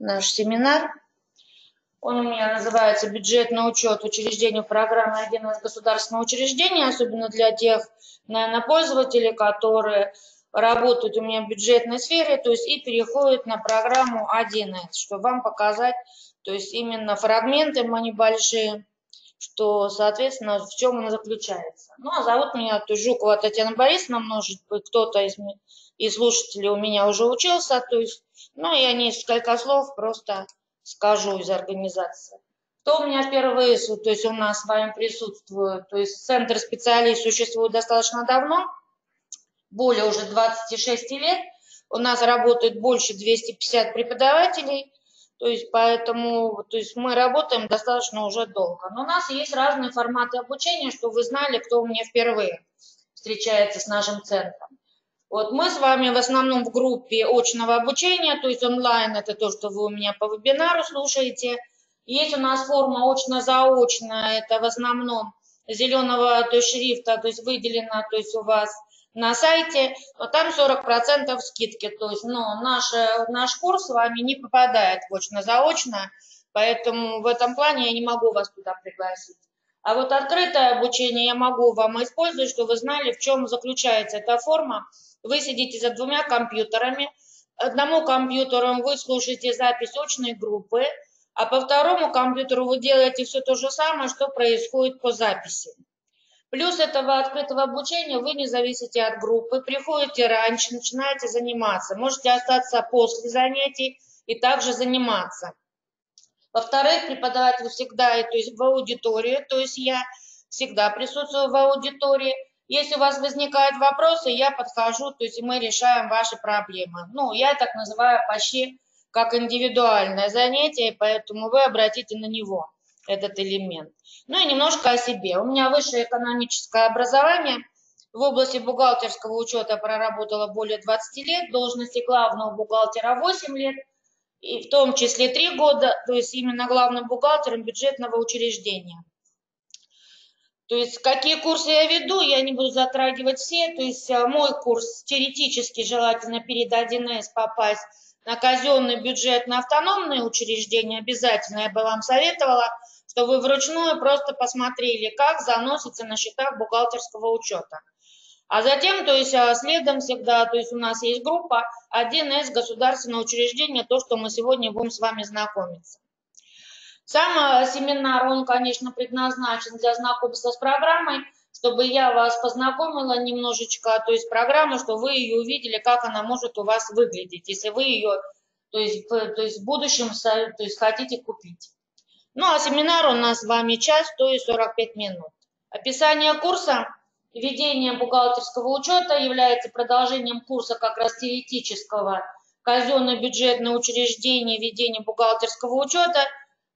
наш семинар. Он у меня называется «Бюджетный учет учреждений программы отдельного государственного учреждения», особенно для тех, наверное, пользователей, которые работают у меня в бюджетной сфере, то есть и переходят на программу 1С, чтобы вам показать, то есть именно фрагменты мы небольшие, что, соответственно, в чем она заключается. Ну, а зовут меня то Жукова Татьяна Борисовна, может быть, кто-то из, из слушателей у меня уже учился, то есть, ну, я несколько слов просто скажу из организации. Кто у меня впервые, то есть у нас с вами присутствует, то есть центр специалист существует достаточно давно, более уже 26 лет, у нас работает больше 250 преподавателей, то есть поэтому то есть мы работаем достаточно уже долго. Но у нас есть разные форматы обучения, чтобы вы знали, кто у меня впервые встречается с нашим центром. Вот мы с вами в основном в группе очного обучения, то есть онлайн, это то, что вы у меня по вебинару слушаете. Есть у нас форма очно-заочно, это в основном зеленого то есть шрифта, то есть выделено, то есть у вас на сайте, но там 40% скидки. То есть но наш, наш курс с вами не попадает в очно-заочно, поэтому в этом плане я не могу вас туда пригласить. А вот открытое обучение я могу вам использовать, чтобы вы знали, в чем заключается эта форма. Вы сидите за двумя компьютерами. Одному компьютеру вы слушаете запись очной группы, а по второму компьютеру вы делаете все то же самое, что происходит по записи. Плюс этого открытого обучения вы не зависите от группы, приходите раньше, начинаете заниматься. Можете остаться после занятий и также заниматься. Во-вторых, преподаватель всегда то есть в аудитории, то есть я всегда присутствую в аудитории. Если у вас возникают вопросы, я подхожу, то есть мы решаем ваши проблемы. Ну, я так называю почти как индивидуальное занятие, поэтому вы обратите на него этот элемент. Ну и немножко о себе. У меня высшее экономическое образование. В области бухгалтерского учета проработала более 20 лет, должности главного бухгалтера 8 лет, и в том числе 3 года, то есть именно главным бухгалтером бюджетного учреждения. То есть какие курсы я веду, я не буду затрагивать все. То есть э, мой курс теоретически желательно перед 1С попасть на казенный бюджет на автономные учреждения обязательно, я бы вам советовала – что вы вручную просто посмотрели, как заносится на счетах бухгалтерского учета. А затем, то есть а, следом всегда, то есть у нас есть группа 1С государственное учреждение, то, что мы сегодня будем с вами знакомиться. Сам а, семинар, он, конечно, предназначен для знакомства с программой, чтобы я вас познакомила немножечко, то есть программу, чтобы вы ее увидели, как она может у вас выглядеть, если вы ее, то есть, то есть в будущем то есть, хотите купить. Ну а семинар у нас с вами час, то есть 45 минут. Описание курса Введение бухгалтерского учета является продолжением курса как раз теоретического казенное бюджетное учреждение ведения бухгалтерского учета.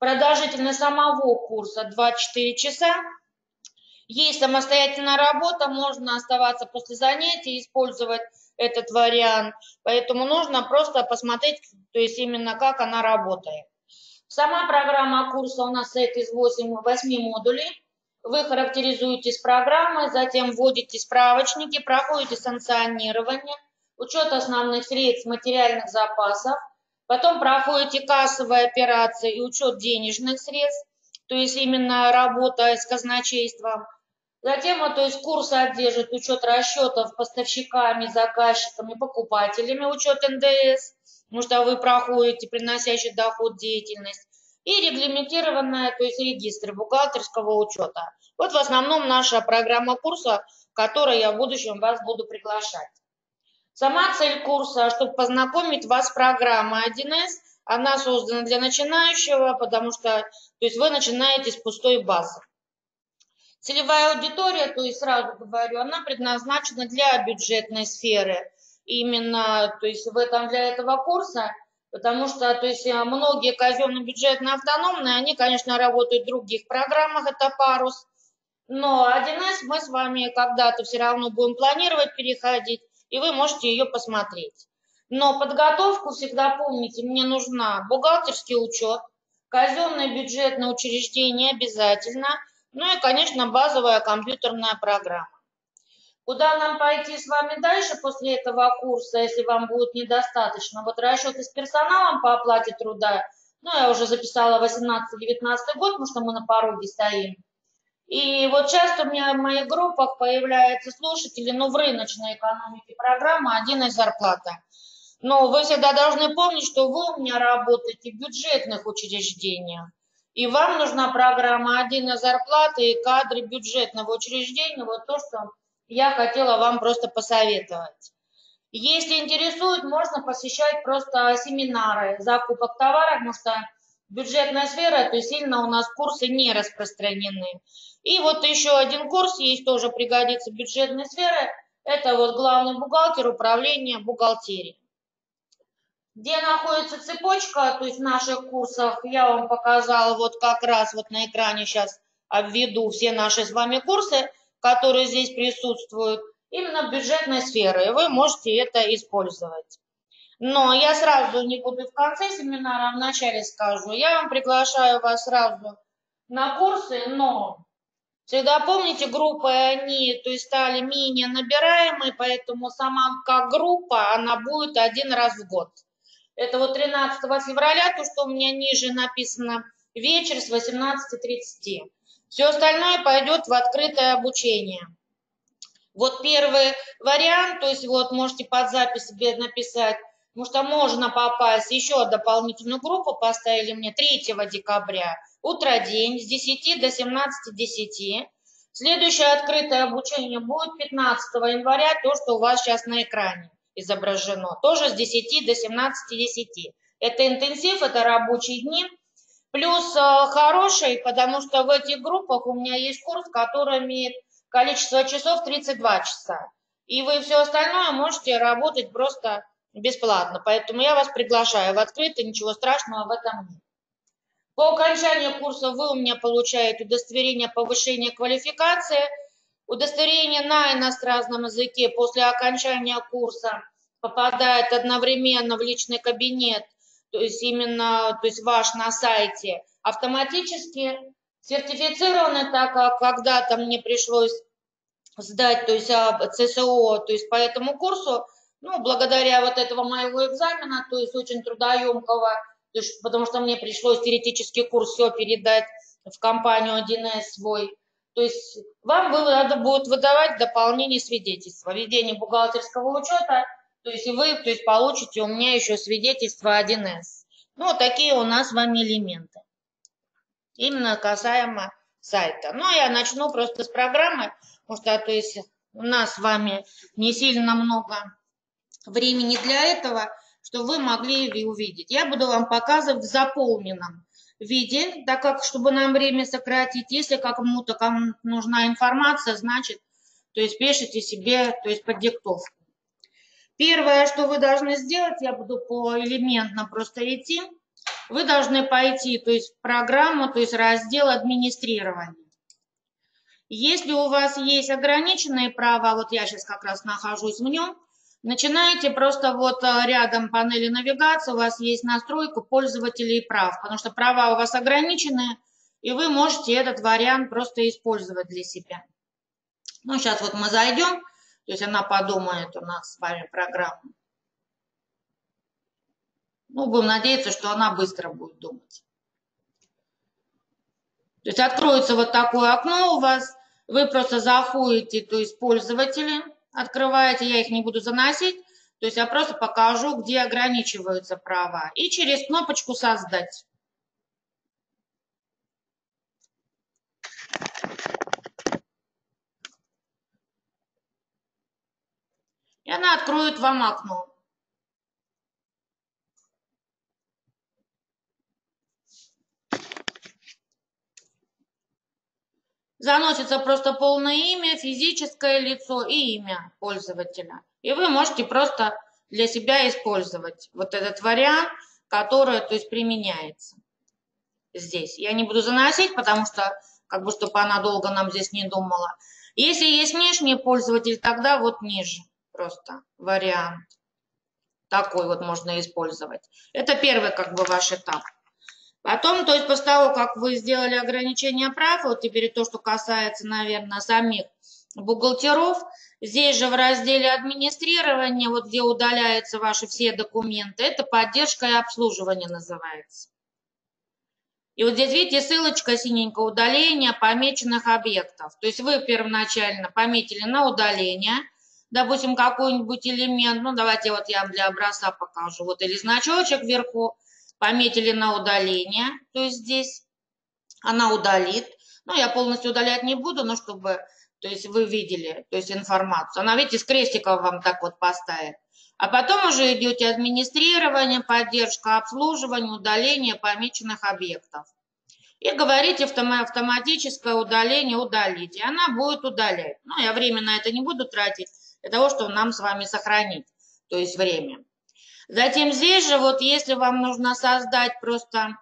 Продолжительность самого курса 24 часа. Есть самостоятельная работа, можно оставаться после занятий, использовать этот вариант. Поэтому нужно просто посмотреть, то есть именно как она работает. Сама программа курса у нас состоит из 8, 8 модулей. Вы характеризуетесь программой, затем вводите справочники, проходите санкционирование, учет основных средств материальных запасов, потом проходите кассовые операции и учет денежных средств, то есть именно работа с казначейством. Затем, то есть курс содержит учет расчетов поставщиками, заказчиками, покупателями, учет НДС, потому что вы проходите приносящий доход деятельность, и регламентированная, то есть регистр бухгалтерского учета. Вот в основном наша программа курса, которой я в будущем вас буду приглашать. Сама цель курса, чтобы познакомить вас с программой 1С, она создана для начинающего, потому что то есть вы начинаете с пустой базы. Целевая аудитория, то есть сразу говорю, она предназначена для бюджетной сферы – именно то есть в этом для этого курса, потому что то есть э, многие казенно-бюджетные автономные, они, конечно, работают в других программах, это парус, но 1С мы с вами когда-то все равно будем планировать переходить, и вы можете ее посмотреть. Но подготовку всегда помните, мне нужна бухгалтерский учет, казенное бюджетное учреждение обязательно, ну и, конечно, базовая компьютерная программа. Куда нам пойти с вами дальше после этого курса, если вам будет недостаточно? Вот расчеты с персоналом по оплате труда, ну, я уже записала 18-19 год, потому что мы на пороге стоим. И вот часто у меня в моих группах появляются слушатели, ну, в рыночной экономике программа «Один из зарплата». Но вы всегда должны помнить, что вы у меня работаете в бюджетных учреждениях. И вам нужна программа «Один из зарплаты» и кадры бюджетного учреждения. Вот то, что я хотела вам просто посоветовать. Если интересует, можно посещать просто семинары закупок товаров, потому что бюджетная сфера, то есть сильно у нас курсы не распространены. И вот еще один курс есть, тоже пригодится бюджетной сферы. Это вот главный бухгалтер управления бухгалтерией. Где находится цепочка, то есть в наших курсах, я вам показала вот как раз вот на экране сейчас обведу все наши с вами курсы, которые здесь присутствуют, именно бюджетной сферы, и вы можете это использовать. Но я сразу не буду в конце семинара, а в начале скажу. Я вам приглашаю вас сразу на курсы, но Всегда помните, группы они, то есть стали менее набираемые, поэтому сама как группа, она будет один раз в год. Это вот 13 февраля, то, что у меня ниже написано, вечер с 18.30. Все остальное пойдет в открытое обучение. Вот первый вариант, то есть вот можете под запись себе написать, потому что можно попасть еще дополнительную группу, поставили мне 3 декабря – утро день с 10 до 17.10. Следующее открытое обучение будет 15 января, то, что у вас сейчас на экране изображено, тоже с 10 до 17.10. Это интенсив, это рабочие дни. Плюс э, хороший, потому что в этих группах у меня есть курс, который имеет количество часов 32 часа. И вы все остальное можете работать просто бесплатно. Поэтому я вас приглашаю в открытый, ничего страшного в этом нет. По окончанию курса вы у меня получаете удостоверение повышения квалификации, удостоверение на иностранном языке после окончания курса попадает одновременно в личный кабинет, то есть именно то есть ваш на сайте, автоматически сертифицированы, так как когда-то мне пришлось сдать, то есть ЦСО, то есть по этому курсу, ну, благодаря вот этого моего экзамена, то есть очень трудоемкого, потому что мне пришлось теоретический курс все передать в компанию 1С свой. То есть вам надо будет выдавать дополнение свидетельства, ведение бухгалтерского учета, то есть вы то есть, получите у меня еще свидетельство 1С. Ну, такие у нас с вами элементы. Именно касаемо сайта. Ну, я начну просто с программы, потому что то есть, у нас с вами не сильно много времени для этого что вы могли увидеть. Я буду вам показывать в заполненном виде, так как, чтобы нам время сократить, если кому-то кому нужна информация, значит, то есть пишите себе, то есть под диктовку. Первое, что вы должны сделать, я буду поэлементно просто идти, вы должны пойти, то есть в программу, то есть раздел администрирования. Если у вас есть ограниченные права, вот я сейчас как раз нахожусь в нем, Начинаете просто вот э, рядом панели навигации, у вас есть настройка пользователей прав, потому что права у вас ограничены, и вы можете этот вариант просто использовать для себя. Ну, сейчас вот мы зайдем, то есть она подумает у нас с вами программу. Ну, будем надеяться, что она быстро будет думать. То есть откроется вот такое окно у вас, вы просто заходите, то есть пользователи, открываете, я их не буду заносить, то есть я просто покажу, где ограничиваются права. И через кнопочку «Создать». И она откроет вам окно. Заносится просто полное имя, физическое лицо и имя пользователя. И вы можете просто для себя использовать вот этот вариант, который то есть, применяется здесь. Я не буду заносить, потому что, как бы, чтобы она долго нам здесь не думала. Если есть внешний пользователь, тогда вот ниже просто вариант. Такой вот можно использовать. Это первый как бы ваш этап. Потом, то есть после того, как вы сделали ограничение прав, вот теперь то, что касается, наверное, самих бухгалтеров. Здесь же в разделе администрирования, вот где удаляются ваши все документы, это поддержка и обслуживание называется. И вот здесь видите ссылочка синенькая удаление помеченных объектов. То есть вы первоначально пометили на удаление, допустим, какой-нибудь элемент, ну давайте вот я для образца покажу, вот или значочек вверху, пометили на удаление, то есть здесь она удалит. Ну, я полностью удалять не буду, но чтобы, то есть вы видели, то есть информацию. Она, видите, с крестиком вам так вот поставит. А потом уже идете администрирование, поддержка, обслуживание, удаление помеченных объектов. И говорите автоматическое удаление удалить. И она будет удалять. Но я время на это не буду тратить, для того, чтобы нам с вами сохранить, то есть время. Затем здесь же, вот если вам нужно создать просто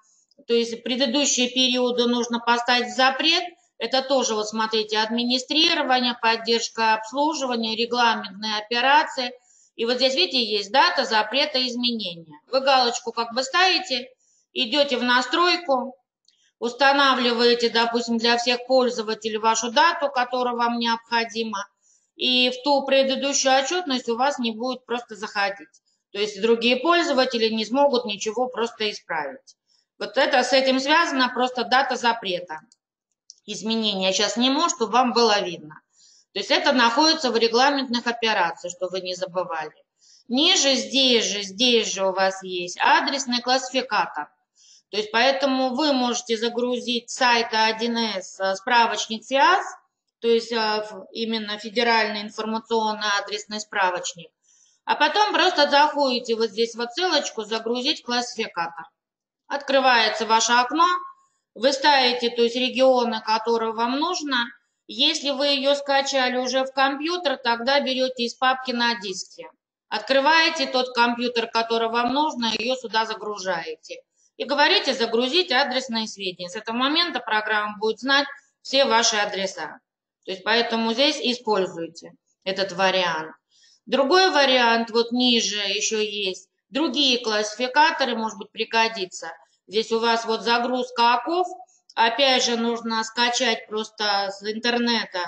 то есть предыдущие периоды нужно поставить запрет. Это тоже, вот смотрите, администрирование, поддержка обслуживания, регламентные операции. И вот здесь, видите, есть дата запрета изменения. Вы галочку как бы ставите, идете в настройку, устанавливаете, допустим, для всех пользователей вашу дату, которая вам необходима, и в ту предыдущую отчетность у вас не будет просто заходить. То есть другие пользователи не смогут ничего просто исправить. Вот это с этим связано просто дата запрета. Изменения сейчас не может, чтобы вам было видно. То есть это находится в регламентных операциях, что вы не забывали. Ниже здесь же, здесь же у вас есть адресный классификатор. То есть поэтому вы можете загрузить с сайта 1С э, справочник ФИАС, то есть э, именно федеральный информационно-адресный справочник. А потом просто заходите вот здесь в ссылочку «Загрузить классификатор» открывается ваше окно, вы ставите, то есть регионы, которые вам нужно. Если вы ее скачали уже в компьютер, тогда берете из папки на диске. Открываете тот компьютер, который вам нужно, ее сюда загружаете. И говорите загрузить адресные сведения. С этого момента программа будет знать все ваши адреса. То есть поэтому здесь используйте этот вариант. Другой вариант, вот ниже еще есть, Другие классификаторы, может быть, пригодится. Здесь у вас вот загрузка оков. Опять же, нужно скачать просто с интернета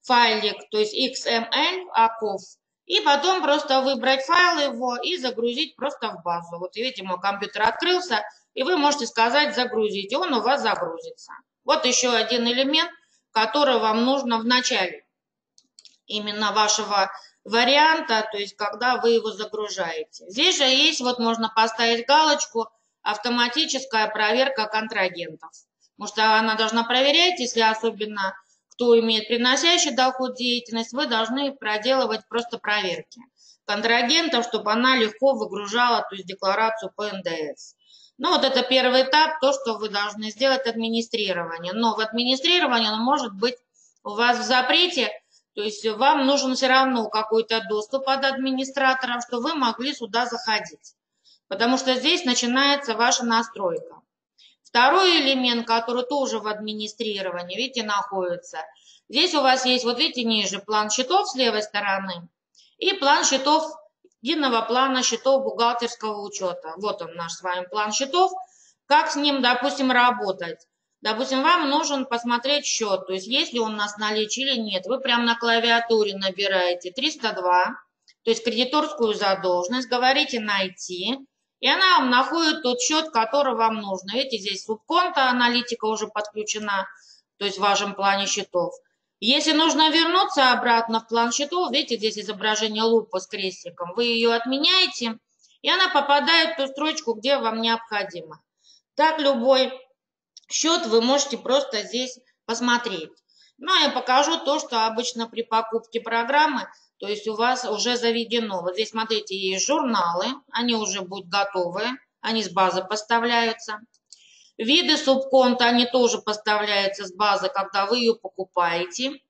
файлик, то есть XML оков. И потом просто выбрать файл его и загрузить просто в базу. Вот видите, мой компьютер открылся, и вы можете сказать загрузить, и он у вас загрузится. Вот еще один элемент, который вам нужно в начале именно вашего варианта, то есть когда вы его загружаете. Здесь же есть, вот можно поставить галочку «Автоматическая проверка контрагентов». Потому что она должна проверять, если особенно кто имеет приносящий доход деятельность, вы должны проделывать просто проверки контрагентов, чтобы она легко выгружала то есть декларацию по НДС. Ну вот это первый этап, то, что вы должны сделать администрирование. Но в администрировании оно может быть у вас в запрете – то есть вам нужен все равно какой-то доступ от администраторов, что вы могли сюда заходить. Потому что здесь начинается ваша настройка. Второй элемент, который тоже в администрировании, видите, находится. Здесь у вас есть, вот видите, ниже план счетов с левой стороны и план счетов, единого плана счетов бухгалтерского учета. Вот он наш с вами план счетов. Как с ним, допустим, работать? Допустим, вам нужен посмотреть счет, то есть есть ли он у нас наличие или нет. Вы прямо на клавиатуре набираете 302, то есть кредиторскую задолженность, говорите «найти», и она вам находит тот счет, который вам нужен. Видите, здесь субконта аналитика уже подключена, то есть в вашем плане счетов. Если нужно вернуться обратно в план счетов, видите, здесь изображение лупа с крестиком, вы ее отменяете, и она попадает в ту строчку, где вам необходимо. Так любой Счет вы можете просто здесь посмотреть. Ну, а я покажу то, что обычно при покупке программы, то есть у вас уже заведено. Вот здесь, смотрите, есть журналы, они уже будут готовы, они с базы поставляются. Виды субконта, они тоже поставляются с базы, когда вы ее покупаете.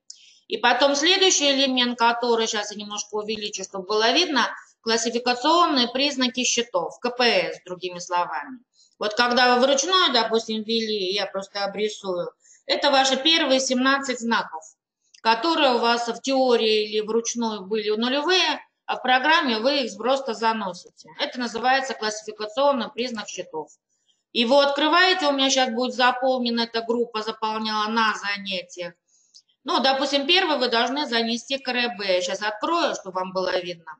И потом следующий элемент, который сейчас я немножко увеличу, чтобы было видно, классификационные признаки счетов, КПС, другими словами. Вот когда вы вручную, допустим, ввели, я просто обрисую, это ваши первые 17 знаков, которые у вас в теории или вручную были нулевые, а в программе вы их просто заносите. Это называется классификационный признак счетов. Его открываете, у меня сейчас будет заполнена эта группа, заполняла на занятиях. Ну, допустим, первый вы должны занести КРБ. Я сейчас открою, чтобы вам было видно.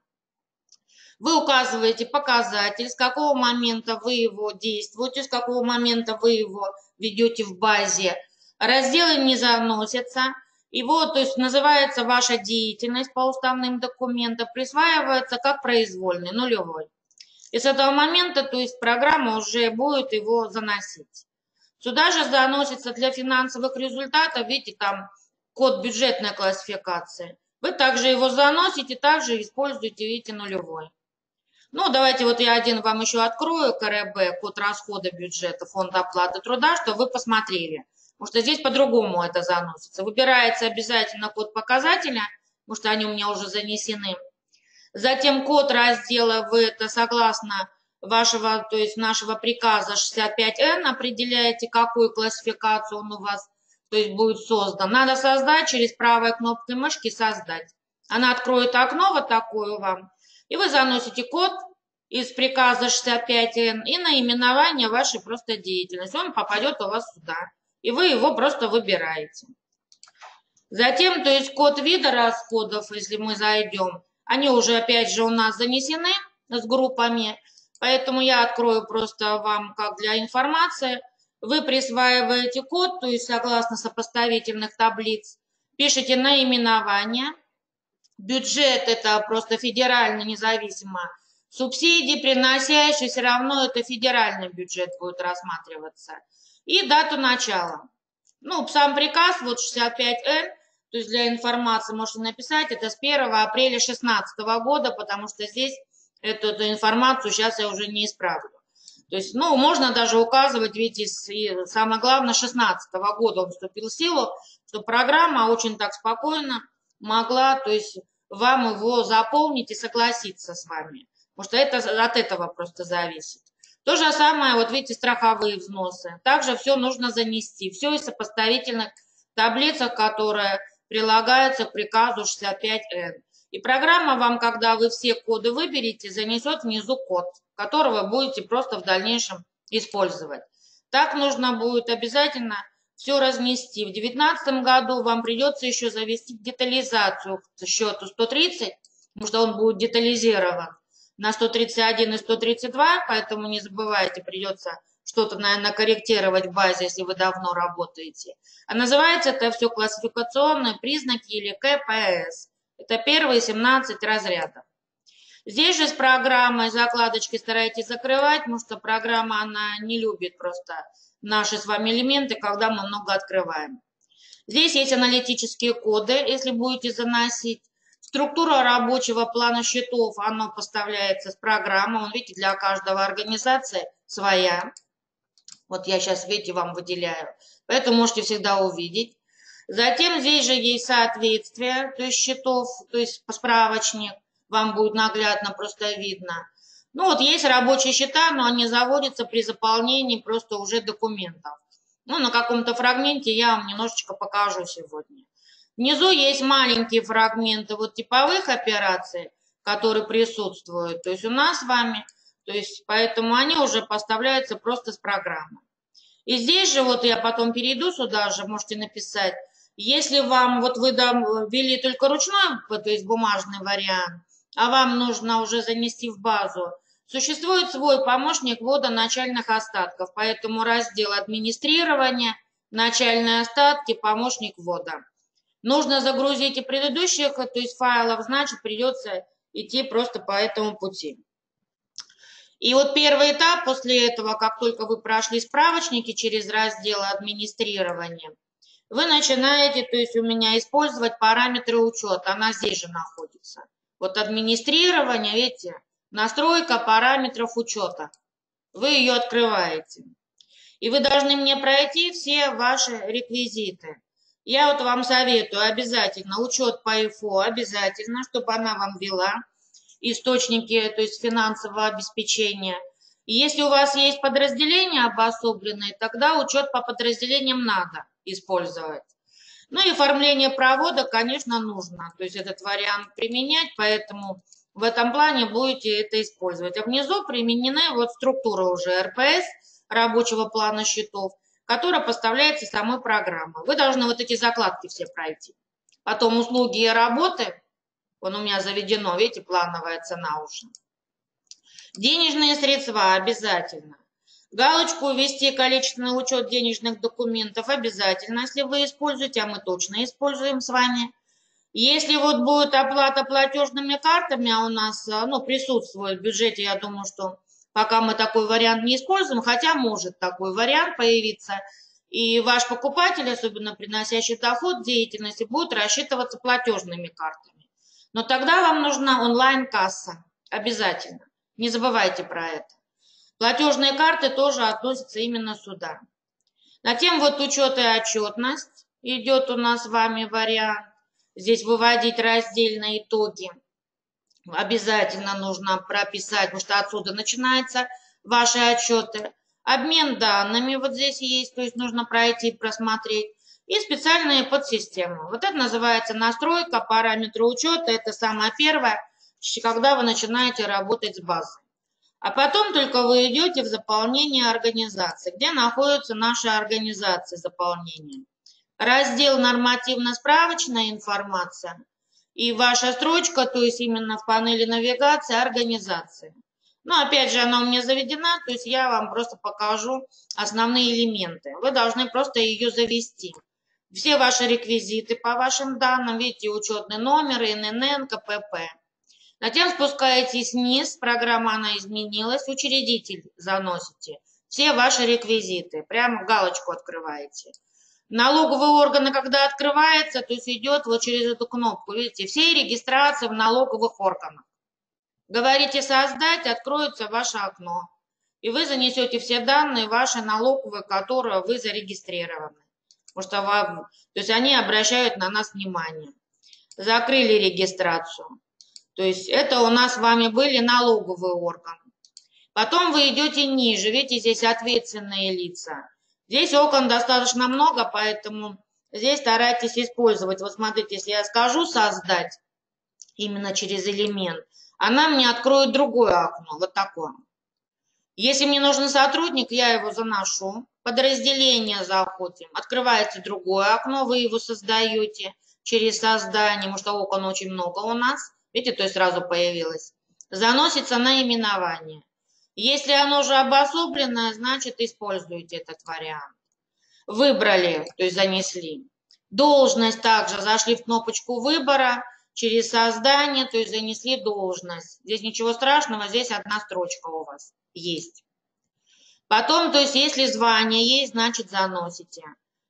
Вы указываете показатель, с какого момента вы его действуете, с какого момента вы его ведете в базе. Разделы не заносятся. Его, то есть называется ваша деятельность по уставным документам, присваивается как произвольный, нулевой. И с этого момента, то есть программа уже будет его заносить. Сюда же заносится для финансовых результатов, видите, там код бюджетной классификации. Вы также его заносите, также используете, видите, нулевой. Ну, давайте вот я один вам еще открою, КРБ, код расхода бюджета, фонд оплаты труда, чтобы вы посмотрели. Потому что здесь по-другому это заносится. Выбирается обязательно код показателя, потому что они у меня уже занесены. Затем код раздела вы это согласно вашего, то есть нашего приказа 65Н определяете, какую классификацию он у вас то есть будет создан. Надо создать через правой кнопкой мышки «Создать». Она откроет окно вот такое вам, и вы заносите код из приказа 65Н и наименование вашей просто деятельности. Он попадет у вас сюда, и вы его просто выбираете. Затем, то есть код вида расходов, если мы зайдем, они уже опять же у нас занесены с группами, поэтому я открою просто вам как для информации. Вы присваиваете код, то есть согласно сопоставительных таблиц, пишите наименование. Бюджет это просто федерально независимо. Субсидии, приносящие, все равно это федеральный бюджет будет рассматриваться. И дату начала. Ну, сам приказ, вот 65Н, то есть для информации можете написать, это с 1 апреля 2016 года, потому что здесь эту, эту информацию сейчас я уже не исправлю. То есть, ну, можно даже указывать, видите, самое главное, 16 года он вступил в силу, что программа очень так спокойно могла, то есть, вам его заполнить и согласиться с вами. Потому что это от этого просто зависит. То же самое, вот видите, страховые взносы. Также все нужно занести. Все из сопоставительных таблицах, которые прилагаются к приказу 65Н. И программа вам, когда вы все коды выберете, занесет внизу код, который вы будете просто в дальнейшем использовать. Так нужно будет обязательно все разнести. В 2019 году вам придется еще завести детализацию к счету 130, потому что он будет детализирован на 131 и 132, поэтому не забывайте, придется что-то, наверное, корректировать в базе, если вы давно работаете. А называется это все классификационные признаки или КПС. Это первые 17 разрядов. Здесь же с программой закладочки старайтесь закрывать, потому что программа, она не любит просто наши с вами элементы, когда мы много открываем. Здесь есть аналитические коды, если будете заносить. Структура рабочего плана счетов, оно поставляется с программой. Он, видите, для каждого организации своя. Вот я сейчас, видите, вам выделяю. Поэтому можете всегда увидеть. Затем здесь же есть соответствие, то есть счетов, то есть справочник. Вам будет наглядно просто видно. Ну вот есть рабочие счета, но они заводятся при заполнении просто уже документов. Ну, на каком-то фрагменте я вам немножечко покажу сегодня. Внизу есть маленькие фрагменты вот типовых операций, которые присутствуют. То есть у нас с вами, то есть поэтому они уже поставляются просто с программы. И здесь же вот я потом перейду сюда же, можете написать если вам, вот вы ввели только ручной, то есть бумажный вариант, а вам нужно уже занести в базу, существует свой помощник ввода начальных остатков, поэтому раздел администрирования, начальные остатки, помощник ввода. Нужно загрузить и предыдущих, то есть файлов, значит придется идти просто по этому пути. И вот первый этап после этого, как только вы прошли справочники через раздел администрирования, вы начинаете, то есть у меня использовать параметры учета, она здесь же находится. Вот администрирование, видите, настройка параметров учета. Вы ее открываете. И вы должны мне пройти все ваши реквизиты. Я вот вам советую обязательно учет по ИФО, обязательно, чтобы она вам вела источники, то есть финансового обеспечения. И если у вас есть подразделения обособленные, тогда учет по подразделениям надо использовать. Ну и оформление провода, конечно, нужно. То есть этот вариант применять, поэтому в этом плане будете это использовать. А внизу применены вот структура уже РПС, рабочего плана счетов, которая поставляется самой программой. Вы должны вот эти закладки все пройти. Потом услуги и работы. Он у меня заведено, видите, плановая цена уже. Денежные средства обязательно. Галочку «Ввести количественный учет денежных документов» обязательно, если вы используете, а мы точно используем с вами. Если вот будет оплата платежными картами, а у нас ну, присутствует в бюджете, я думаю, что пока мы такой вариант не используем, хотя может такой вариант появиться, и ваш покупатель, особенно приносящий доход деятельности, будет рассчитываться платежными картами. Но тогда вам нужна онлайн-касса, обязательно. Не забывайте про это. Платежные карты тоже относятся именно сюда. Затем вот учет и отчетность. Идет у нас с вами вариант. Здесь выводить раздельные итоги. Обязательно нужно прописать, потому что отсюда начинаются ваши отчеты. Обмен данными вот здесь есть, то есть нужно пройти, просмотреть. И специальные подсистемы. Вот это называется настройка параметра учета. Это самое первое, когда вы начинаете работать с базой. А потом только вы идете в заполнение организации, где находятся наши организации заполнения. Раздел «Нормативно-справочная информация» и ваша строчка, то есть именно в панели навигации организации. Но опять же, она у меня заведена, то есть я вам просто покажу основные элементы. Вы должны просто ее завести. Все ваши реквизиты по вашим данным, видите, учетный номер, ИНН, КПП. Затем спускаетесь вниз, программа она изменилась, учредитель заносите. Все ваши реквизиты, прямо галочку открываете. Налоговые органы, когда открывается, то есть идет вот через эту кнопку, видите, все регистрации в налоговых органах. Говорите «Создать», откроется ваше окно. И вы занесете все данные ваши налоговые, которые вы зарегистрированы. Потому что вам, то есть они обращают на нас внимание. Закрыли регистрацию. То есть это у нас с вами были налоговые органы. Потом вы идете ниже, видите, здесь ответственные лица. Здесь окон достаточно много, поэтому здесь старайтесь использовать. Вот смотрите, если я скажу создать именно через элемент, она мне откроет другое окно, вот такое. Если мне нужен сотрудник, я его заношу, подразделение заходим, открывается другое окно, вы его создаете через создание, потому что окон очень много у нас. Видите, то есть сразу появилось. Заносится наименование. Если оно уже обособленное, значит используйте этот вариант. Выбрали, то есть занесли. Должность также зашли в кнопочку выбора через создание, то есть занесли должность. Здесь ничего страшного, здесь одна строчка у вас есть. Потом, то есть если звание есть, значит заносите.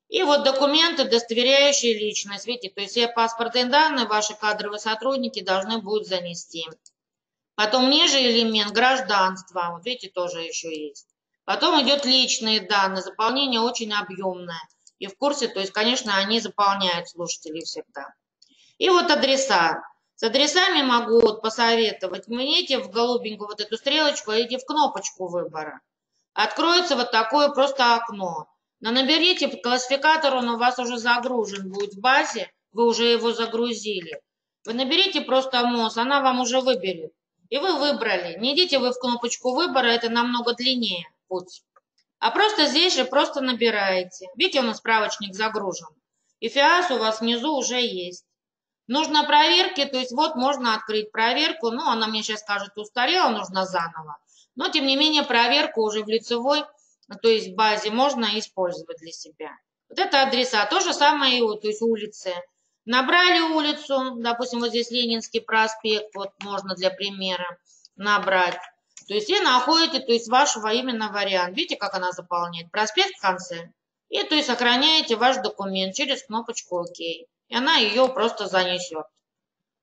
И вот документы, удостоверяющие личность. Видите, то есть все паспортные данные ваши кадровые сотрудники должны будут занести. Потом ниже элемент гражданства. Вот видите, тоже еще есть. Потом идет личные данные. Заполнение очень объемное. И в курсе, то есть, конечно, они заполняют слушатели всегда. И вот адреса. С адресами могу вот посоветовать. Меняйте в голубенькую вот эту стрелочку, а идите в кнопочку выбора. Откроется вот такое просто окно. Но наберите классификатор, он у вас уже загружен будет в базе, вы уже его загрузили. Вы наберите просто МОЗ, она вам уже выберет. И вы выбрали. Не идите вы в кнопочку выбора, это намного длиннее путь. А просто здесь же просто набираете. Видите, у нас справочник загружен. И ФИАС у вас внизу уже есть. Нужно проверки, то есть вот можно открыть проверку. Ну, она мне сейчас скажет, устарела, нужно заново. Но, тем не менее, проверку уже в лицевой то есть базе можно использовать для себя. Вот это адреса. То же самое и то есть улицы. Набрали улицу, допустим, вот здесь Ленинский проспект, вот можно для примера набрать. То есть и находите, то есть вашего именно вариант. Видите, как она заполняет? Проспект в конце. И то есть сохраняете ваш документ через кнопочку ОК. И она ее просто занесет.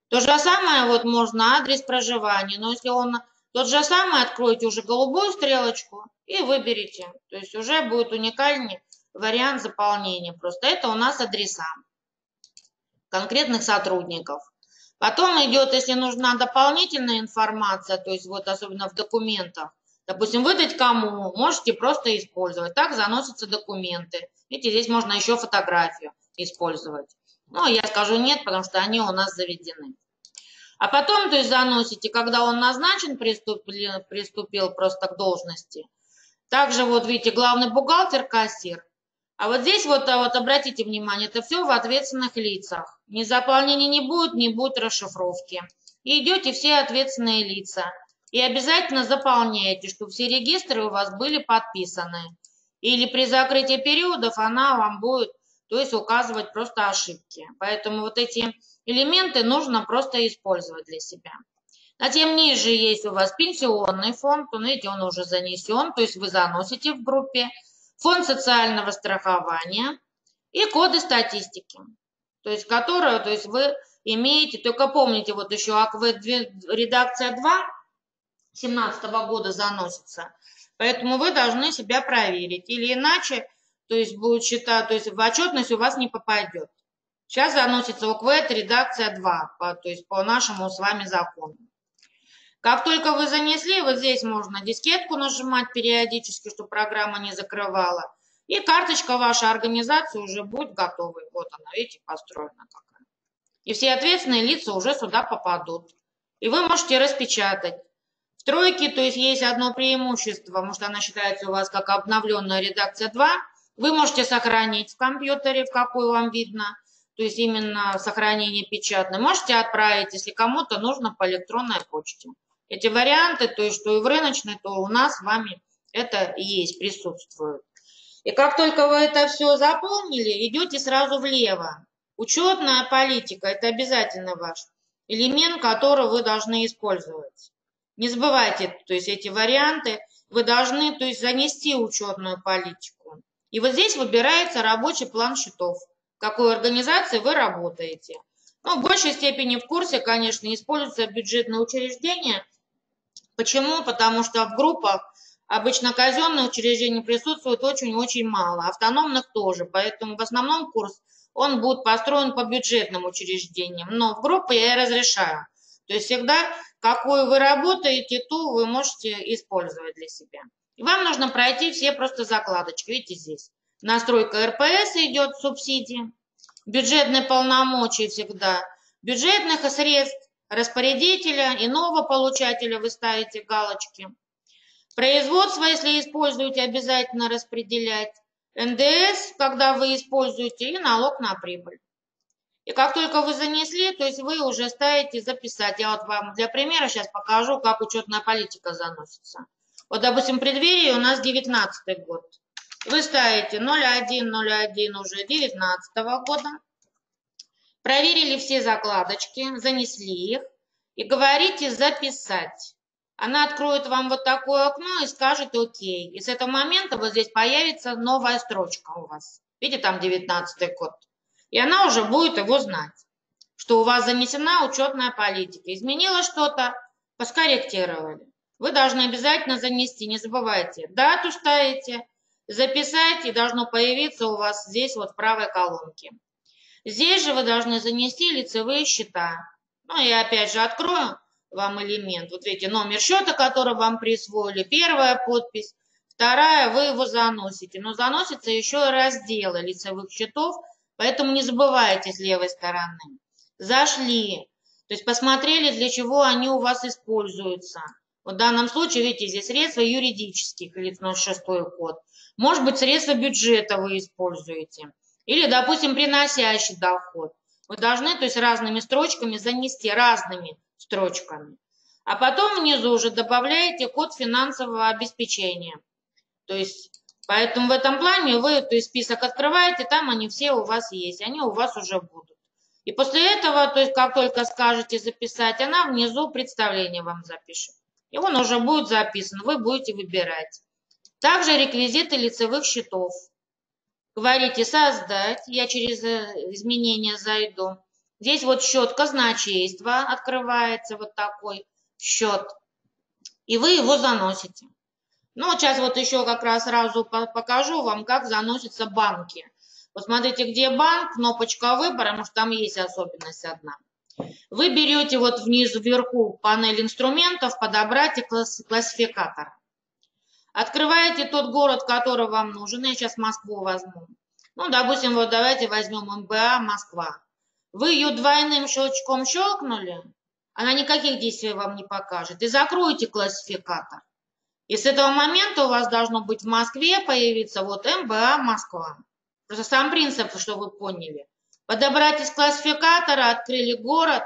То же самое вот можно адрес проживания. Но если он тот же самый, откройте уже голубую стрелочку и выберите. То есть уже будет уникальный вариант заполнения. Просто это у нас адреса конкретных сотрудников. Потом идет, если нужна дополнительная информация, то есть вот особенно в документах, допустим, выдать кому, можете просто использовать. Так заносятся документы. Видите, здесь можно еще фотографию использовать. Но я скажу нет, потому что они у нас заведены. А потом, то есть заносите, когда он назначен, приступил, приступил просто к должности. Также вот видите, главный бухгалтер, кассир. А вот здесь вот, а вот обратите внимание, это все в ответственных лицах. Ни заполнения не будет, не будет расшифровки. И идете все ответственные лица. И обязательно заполняйте, чтобы все регистры у вас были подписаны. Или при закрытии периодов она вам будет, то есть указывать просто ошибки. Поэтому вот эти элементы нужно просто использовать для себя. Затем ниже есть у вас пенсионный фонд, ну, видите, он уже занесен, то есть вы заносите в группе фонд социального страхования и коды статистики, то есть которые, то есть вы имеете, только помните, вот еще АКВ редакция 2 2017 года заносится, поэтому вы должны себя проверить, или иначе, то есть будет считать, то есть в отчетность у вас не попадет. Сейчас заносится ОКВ редакция 2, по, то есть по нашему с вами закону. Как только вы занесли, вот здесь можно дискетку нажимать периодически, чтобы программа не закрывала. И карточка вашей организации уже будет готовой. Вот она, видите, построена какая. И все ответственные лица уже сюда попадут. И вы можете распечатать. В тройке, то есть есть одно преимущество, потому что она считается у вас как обновленная редакция 2. Вы можете сохранить в компьютере, в какой вам видно, то есть именно сохранение печатное. Можете отправить, если кому-то нужно по электронной почте эти варианты, то есть что и в рыночной, то у нас с вами это есть, присутствует. И как только вы это все заполнили, идете сразу влево. Учетная политика – это обязательно ваш элемент, который вы должны использовать. Не забывайте, то есть эти варианты, вы должны то есть, занести учетную политику. И вот здесь выбирается рабочий план счетов, в какой организации вы работаете. Ну, в большей степени в курсе, конечно, используются бюджетные учреждения – Почему? Потому что в группах обычно казенные учреждения присутствуют очень-очень мало, автономных тоже. Поэтому в основном курс он будет построен по бюджетным учреждениям. Но в группы я и разрешаю. То есть всегда, какую вы работаете, ту вы можете использовать для себя. И вам нужно пройти все просто закладочки. Видите здесь. Настройка РПС идет, субсидии. Бюджетные полномочия всегда. Бюджетных средств распорядителя, иного получателя вы ставите галочки. Производство, если используете, обязательно распределять. НДС, когда вы используете, и налог на прибыль. И как только вы занесли, то есть вы уже ставите записать. Я вот вам для примера сейчас покажу, как учетная политика заносится. Вот, допустим, преддверие у нас 19 год. Вы ставите 0101 уже 19 года. Проверили все закладочки, занесли их и говорите «Записать». Она откроет вам вот такое окно и скажет «Окей». И с этого момента вот здесь появится новая строчка у вас. Видите, там 19 код. И она уже будет его знать, что у вас занесена учетная политика. Изменилось что-то, поскорректировали. Вы должны обязательно занести, не забывайте. Дату ставите, записать, и должно появиться у вас здесь вот в правой колонке. Здесь же вы должны занести лицевые счета. Ну, я опять же открою вам элемент. Вот видите, номер счета, который вам присвоили. Первая подпись. Вторая, вы его заносите. Но заносятся еще разделы лицевых счетов, поэтому не забывайте с левой стороны. Зашли. То есть посмотрели, для чего они у вас используются. В данном случае, видите, здесь средства юридических лиц, 06 код. Может быть, средства бюджета вы используете. Или, допустим, приносящий доход. Вы должны, то есть разными строчками занести, разными строчками. А потом внизу уже добавляете код финансового обеспечения. То есть, поэтому в этом плане вы, то есть список открываете, там они все у вас есть, они у вас уже будут. И после этого, то есть как только скажете записать, она внизу представление вам запишет. И он уже будет записан, вы будете выбирать. Также реквизиты лицевых счетов говорите создать, я через э, изменения зайду. Здесь вот счет казначейства открывается, вот такой счет, и вы его заносите. Ну, сейчас вот еще как раз сразу покажу вам, как заносятся банки. Посмотрите, где банк, кнопочка выбора, потому что там есть особенность одна. Вы берете вот внизу вверху панель инструментов, подобрать классификатор. Открываете тот город, который вам нужен. Я сейчас Москву возьму. Ну, допустим, вот давайте возьмем МБА Москва. Вы ее двойным щелчком щелкнули, она никаких действий вам не покажет. И закроете классификатор. И с этого момента у вас должно быть в Москве появиться вот МБА Москва. Просто сам принцип, чтобы вы поняли. Подобрать из классификатора, открыли город,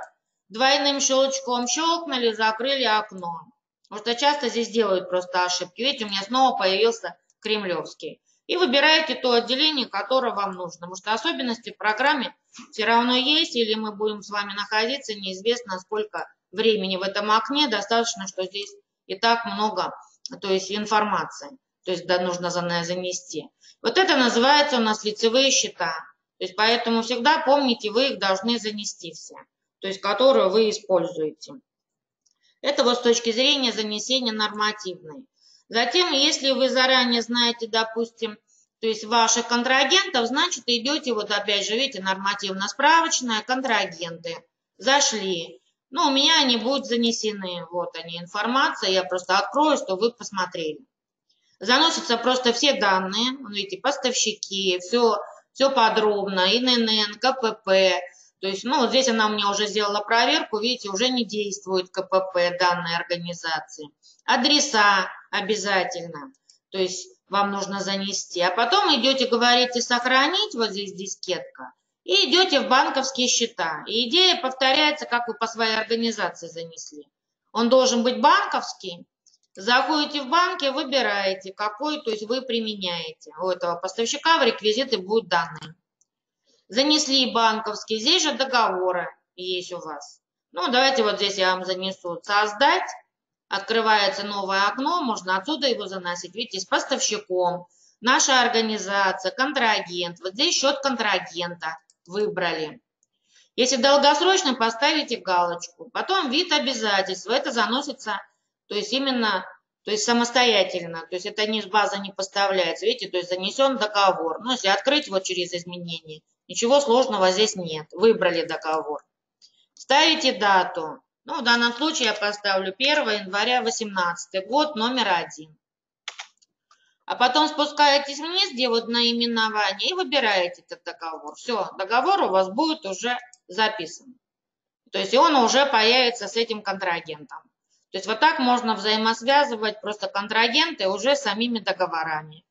двойным щелчком щелкнули, закрыли окно. Потому что часто здесь делают просто ошибки. Видите, у меня снова появился кремлевский. И выбираете то отделение, которое вам нужно. Потому что особенности в программе все равно есть, или мы будем с вами находиться, неизвестно сколько времени в этом окне. Достаточно, что здесь и так много то есть информации. То есть да, нужно занести. Вот это называется у нас лицевые счета. То есть поэтому всегда помните, вы их должны занести все. То есть которые вы используете. Это вот с точки зрения занесения нормативной. Затем, если вы заранее знаете, допустим, то есть ваших контрагентов, значит, идете, вот опять же, видите, нормативно-справочная, контрагенты. Зашли. Ну, у меня они будут занесены. Вот они, информация. Я просто открою, чтобы вы посмотрели. Заносятся просто все данные. Видите, поставщики, все, все подробно. ИНН, КПП, то есть, ну, вот здесь она у меня уже сделала проверку, видите, уже не действует КПП данной организации. Адреса обязательно, то есть вам нужно занести. А потом идете, говорите, сохранить, вот здесь дискетка, и идете в банковские счета. И идея повторяется, как вы по своей организации занесли. Он должен быть банковский. Заходите в банки, выбираете, какой, то есть вы применяете. У этого поставщика в реквизиты будут данные занесли банковский, здесь же договоры есть у вас. Ну, давайте вот здесь я вам занесу создать. Открывается новое окно, можно отсюда его заносить. Видите, с поставщиком, наша организация, контрагент. Вот здесь счет контрагента выбрали. Если долгосрочно, поставите галочку. Потом вид обязательств. Это заносится, то есть именно, то есть самостоятельно. То есть это не база не поставляется. Видите, то есть занесен договор. Ну, если открыть вот через изменения, Ничего сложного здесь нет. Выбрали договор. Ставите дату. Ну, в данном случае я поставлю 1 января 2018 год, номер один. А потом спускаетесь вниз, где вот наименование, и выбираете этот договор. Все, договор у вас будет уже записан. То есть он уже появится с этим контрагентом. То есть вот так можно взаимосвязывать просто контрагенты уже самими договорами.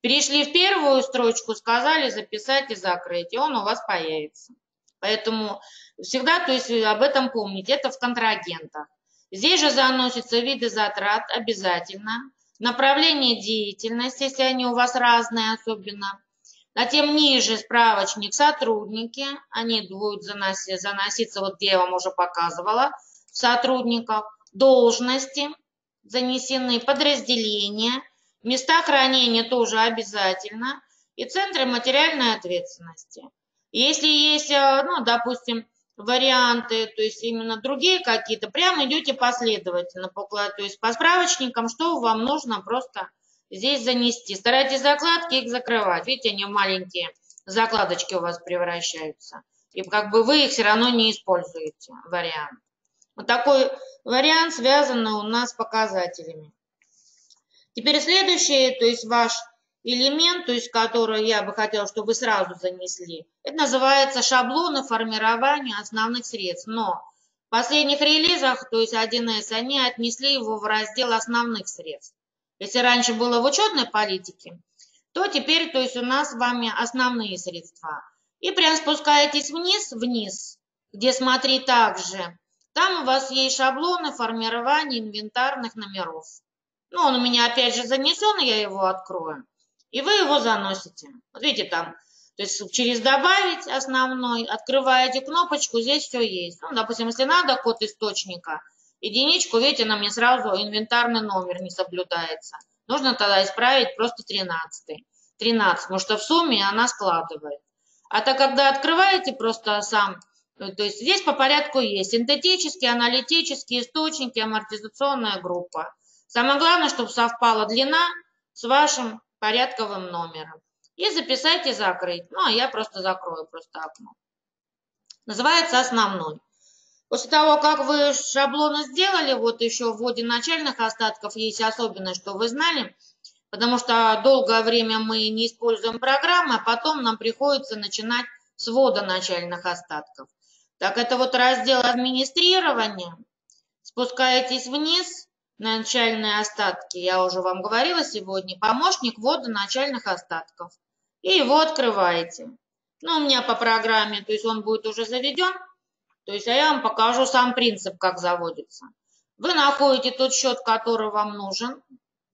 Перешли в первую строчку, сказали записать и закрыть, и он у вас появится. Поэтому всегда, то есть об этом помните, это в контрагентах. Здесь же заносятся виды затрат обязательно, направление деятельности, если они у вас разные особенно. Затем ниже справочник сотрудники, они будут заносить, заноситься, вот где я вам уже показывала, сотрудников, должности, занесены подразделения, Места хранения тоже обязательно. И центры материальной ответственности. Если есть, э, ну, допустим, варианты, то есть именно другие какие-то, прямо идете последовательно, по, то есть по справочникам, что вам нужно просто здесь занести. Старайтесь закладки их закрывать. Видите, они маленькие закладочки у вас превращаются. И как бы вы их все равно не используете, вариант. Вот такой вариант связан у нас с показателями. Теперь следующий, то есть ваш элемент, то есть который я бы хотела, чтобы вы сразу занесли, это называется шаблоны формирования основных средств. Но в последних релизах, то есть 1С, они отнесли его в раздел основных средств. Если раньше было в учетной политике, то теперь, то есть у нас с вами основные средства. И прям спускаетесь вниз, вниз, где смотри также. Там у вас есть шаблоны формирования инвентарных номеров. Ну, он у меня опять же занесен, я его открою. И вы его заносите. Вот видите, там, то есть через добавить основной, открываете кнопочку, здесь все есть. Ну, допустим, если надо код источника, единичку, видите, на мне сразу инвентарный номер не соблюдается. Нужно тогда исправить просто 13. 13, потому что в сумме она складывает. А так, когда открываете просто сам, то есть здесь по порядку есть синтетические, аналитические источники, амортизационная группа. Самое главное, чтобы совпала длина с вашим порядковым номером. И записать и закрыть. Ну, а я просто закрою просто окно. Называется основной. После того, как вы шаблоны сделали, вот еще в вводе начальных остатков есть особенность, что вы знали, потому что долгое время мы не используем программы, а потом нам приходится начинать с ввода начальных остатков. Так, это вот раздел администрирования. Спускаетесь вниз, начальные остатки, я уже вам говорила сегодня, помощник ввода начальных остатков. и его открываете. Ну, у меня по программе, то есть он будет уже заведен, то есть а я вам покажу сам принцип, как заводится. Вы находите тот счет, который вам нужен,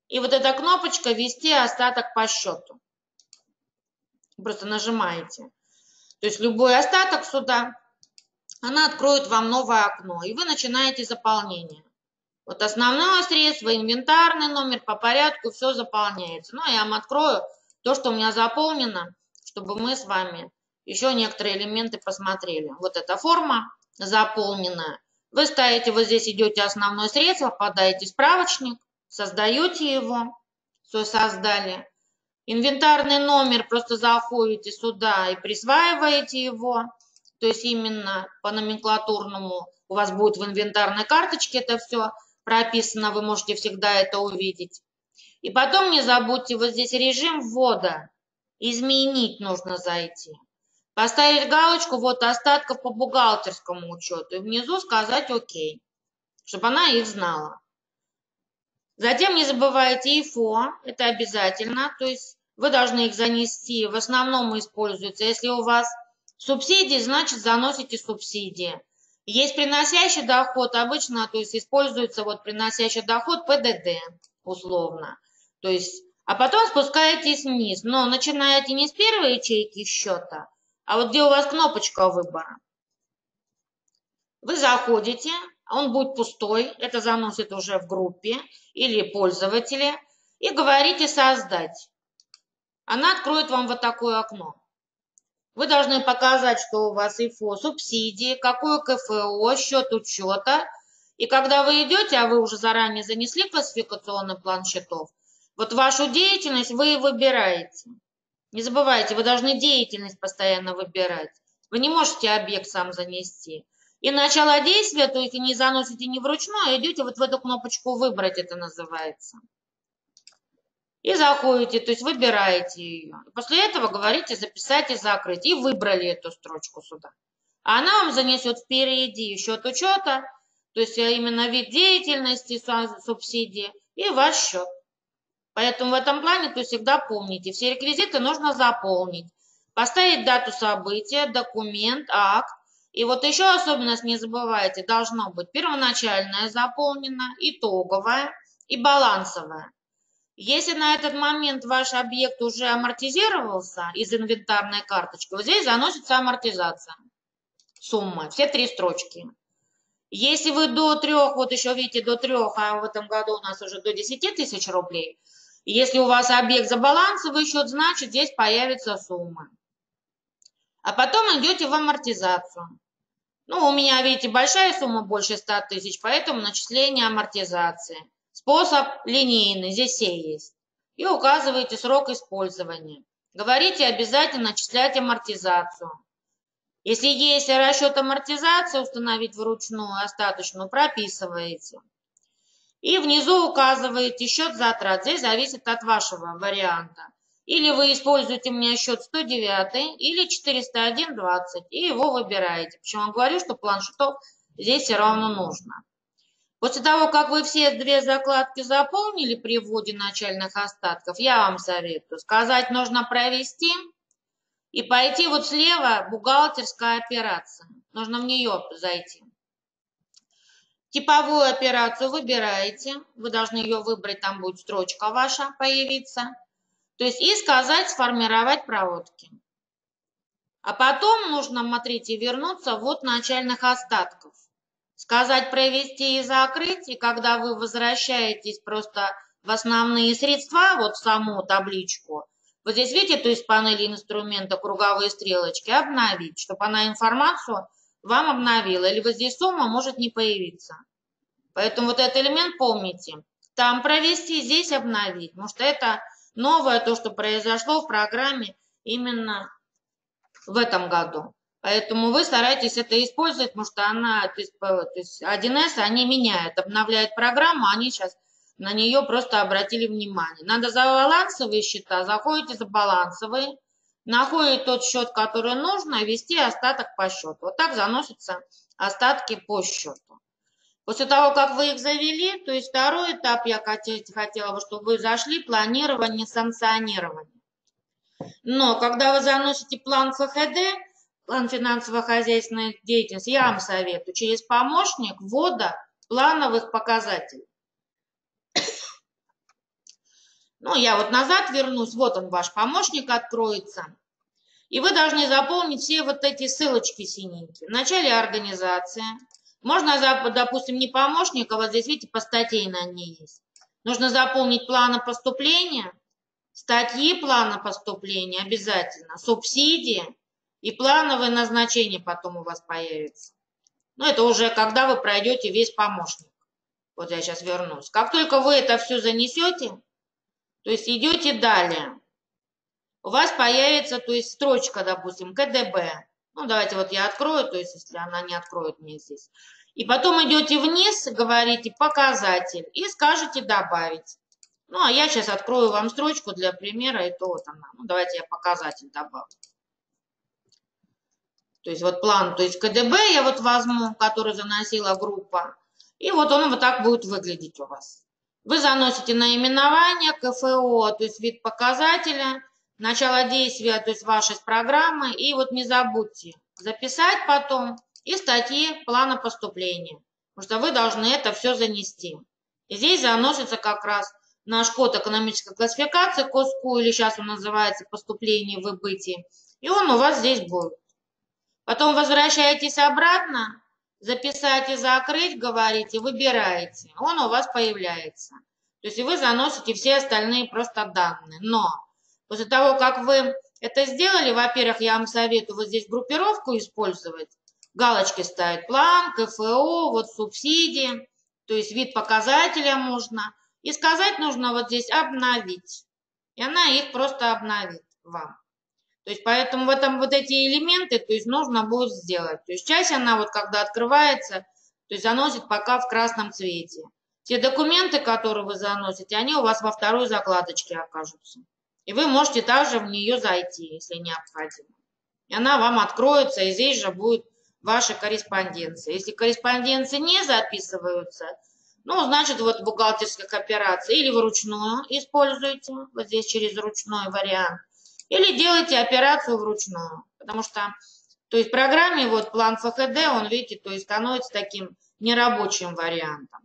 и вот эта кнопочка «Ввести остаток по счету». Просто нажимаете. То есть любой остаток сюда, она откроет вам новое окно, и вы начинаете заполнение. Вот основное средство, инвентарный номер, по порядку все заполняется. Ну, я вам открою то, что у меня заполнено, чтобы мы с вами еще некоторые элементы посмотрели. Вот эта форма заполненная. Вы ставите, вот здесь идете основное средство, подаете справочник, создаете его, все создали. Инвентарный номер просто заходите сюда и присваиваете его, то есть именно по номенклатурному у вас будет в инвентарной карточке это все прописано, вы можете всегда это увидеть. И потом не забудьте вот здесь режим ввода, изменить нужно зайти. Поставить галочку вот остатков по бухгалтерскому учету и внизу сказать ОК, чтобы она их знала. Затем не забывайте ИФО, это обязательно, то есть вы должны их занести, в основном используется, если у вас субсидии, значит заносите субсидии. Есть приносящий доход, обычно, то есть используется вот приносящий доход ПДД, условно. То есть, а потом спускаетесь вниз, но начинаете не с первой ячейки счета, а вот где у вас кнопочка выбора. Вы заходите, он будет пустой, это заносит уже в группе или пользователи, и говорите «Создать». Она откроет вам вот такое окно. Вы должны показать, что у вас ИФО, субсидии, какое КФО, счет учета. И когда вы идете, а вы уже заранее занесли классификационный план счетов, вот вашу деятельность вы выбираете. Не забывайте, вы должны деятельность постоянно выбирать. Вы не можете объект сам занести. И начало действия, то есть не заносите не вручную, а идете вот в эту кнопочку «Выбрать» это называется. И заходите, то есть выбираете ее. После этого говорите «Записать и закрыть». И выбрали эту строчку сюда. А она вам занесет впереди счет учета, то есть именно вид деятельности, субсидии и ваш счет. Поэтому в этом плане то всегда помните, все реквизиты нужно заполнить. Поставить дату события, документ, акт, и вот еще особенность не забывайте, должно быть первоначальное заполнено, итоговое и балансовое. Если на этот момент ваш объект уже амортизировался из инвентарной карточки, вот здесь заносится амортизация суммы, все три строчки. Если вы до трех, вот еще видите, до трех, а в этом году у нас уже до 10 тысяч рублей, если у вас объект за балансовый счет, значит здесь появится сумма. А потом идете в амортизацию. Ну, у меня, видите, большая сумма, больше 100 тысяч, поэтому начисление амортизации. Способ линейный, здесь все есть. И указываете срок использования. Говорите обязательно начислять амортизацию. Если есть расчет амортизации, установить вручную остаточную, прописываете. И внизу указываете счет затрат. Здесь зависит от вашего варианта. Или вы используете у меня счет 109 или 401.20 и его выбираете. Почему я говорю, что план счетов здесь все равно нужно. После того, как вы все две закладки заполнили при вводе начальных остатков, я вам советую сказать, нужно провести и пойти вот слева бухгалтерская операция. Нужно в нее зайти. Типовую операцию выбираете. Вы должны ее выбрать, там будет строчка ваша появиться. То есть и сказать сформировать проводки. А потом нужно, смотрите, вернуться вот начальных остатков. Сказать провести и закрыть, и когда вы возвращаетесь просто в основные средства, вот в саму табличку, вот здесь видите, то есть панели инструмента, круговые стрелочки, обновить, чтобы она информацию вам обновила. Или вот здесь сумма может не появиться. Поэтому вот этот элемент помните. Там провести, здесь обновить, потому что это новое, то, что произошло в программе именно в этом году. Поэтому вы старайтесь это использовать, потому что она, то есть, то есть 1С, они меняют, обновляют программу, они сейчас на нее просто обратили внимание. Надо за балансовые счета, заходите за балансовые, находите тот счет, который нужно, ввести остаток по счету. Вот так заносятся остатки по счету. После того, как вы их завели, то есть второй этап я хотела бы, чтобы вы зашли, планирование, санкционирование. Но когда вы заносите план ФХД, план финансово-хозяйственной деятельности, я вам советую через помощник ввода плановых показателей. Ну, я вот назад вернусь, вот он ваш помощник откроется. И вы должны заполнить все вот эти ссылочки синенькие. В начале организация. Можно, допустим, не помощник, а вот здесь, видите, по статье на ней есть. Нужно заполнить планы поступления, статьи плана поступления обязательно, субсидии и плановое назначение потом у вас появится. Но это уже когда вы пройдете весь помощник. Вот я сейчас вернусь. Как только вы это все занесете, то есть идете далее, у вас появится, то есть строчка, допустим, КДБ. Ну, давайте вот я открою, то есть если она не откроет мне здесь. И потом идете вниз, говорите показатель и скажете добавить. Ну, а я сейчас открою вам строчку для примера, и то вот она. Ну, давайте я показатель добавлю. То есть вот план, то есть КДБ я вот возьму, который заносила группа. И вот он вот так будет выглядеть у вас. Вы заносите наименование КФО, то есть вид показателя, начало действия, то есть вашей программы. И вот не забудьте записать потом и статьи плана поступления, потому что вы должны это все занести. И здесь заносится как раз наш код экономической классификации, КОСКУ, или сейчас он называется поступление в выбытие, и он у вас здесь будет. Потом возвращаетесь обратно, записать и закрыть, говорите, выбираете, он у вас появляется. То есть вы заносите все остальные просто данные. Но После того, как вы это сделали, во-первых, я вам советую вот здесь группировку использовать. Галочки ставить план, КФО, вот субсидии, то есть вид показателя можно. И сказать нужно вот здесь обновить. И она их просто обновит вам. То есть поэтому в этом вот эти элементы, то есть нужно будет сделать. То есть часть она вот когда открывается, то есть заносит пока в красном цвете. Те документы, которые вы заносите, они у вас во второй закладочке окажутся. И вы можете также в нее зайти, если необходимо. И она вам откроется, и здесь же будет ваша корреспонденция. Если корреспонденции не записываются, ну, значит, вот бухгалтерская операция или вручную используйте, вот здесь через ручной вариант, или делайте операцию вручную, потому что, то есть программе вот план ФХД, он, видите, то есть становится таким нерабочим вариантом.